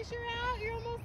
finish her out. You're almost